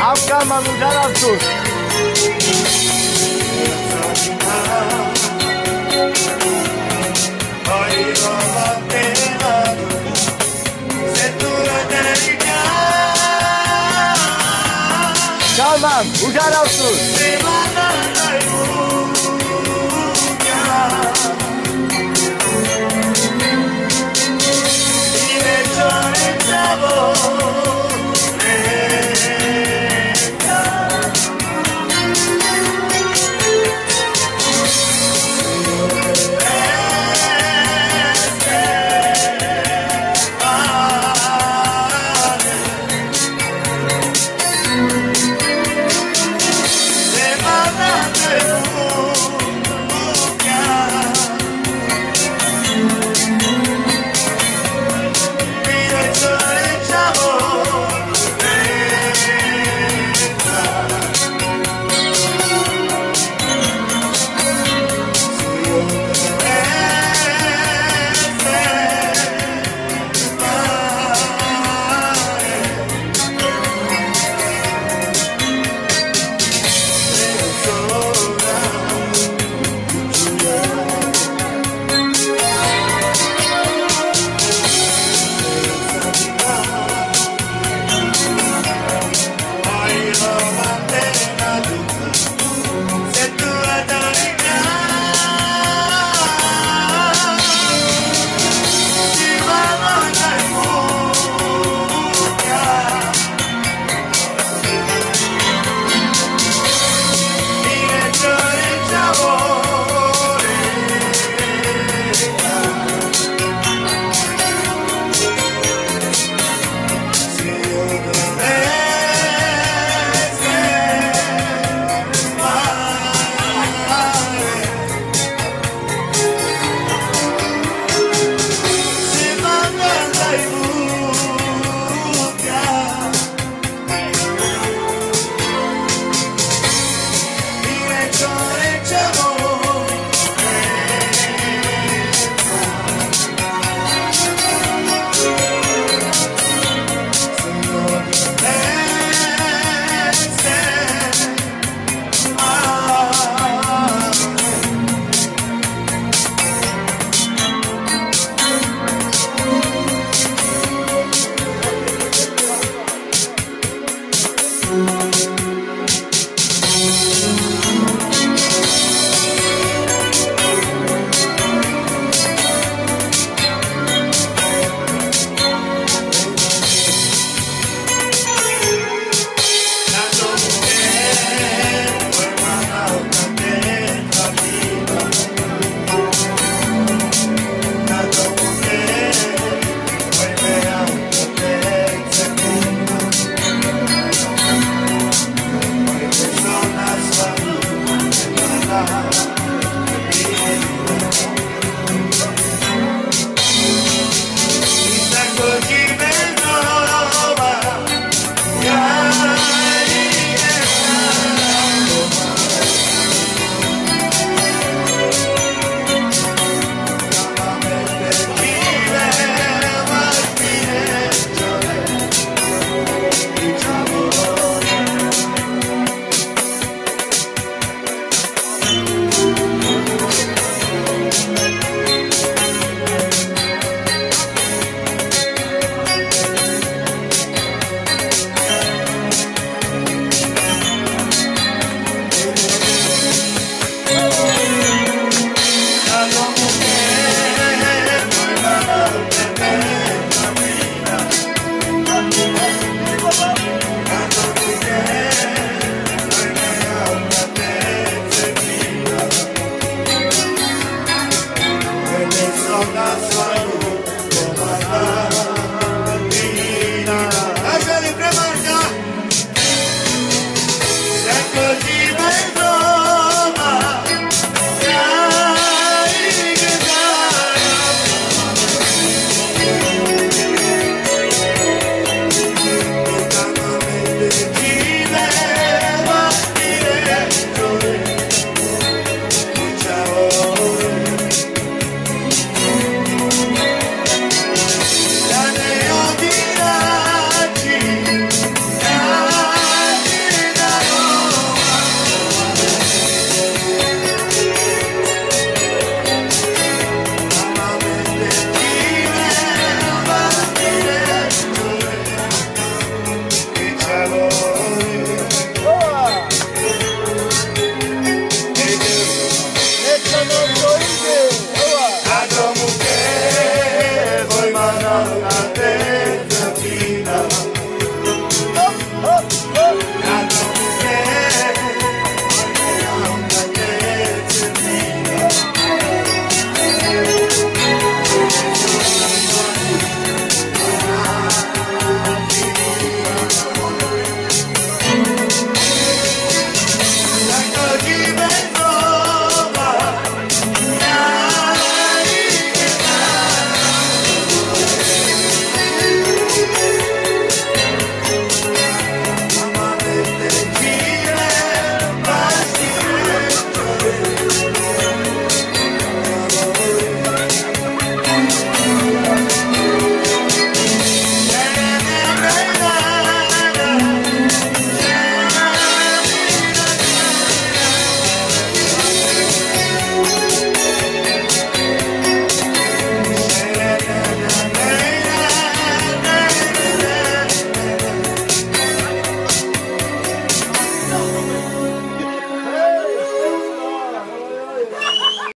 आपका मनुष्य अफसोस Tamam, bu kadar.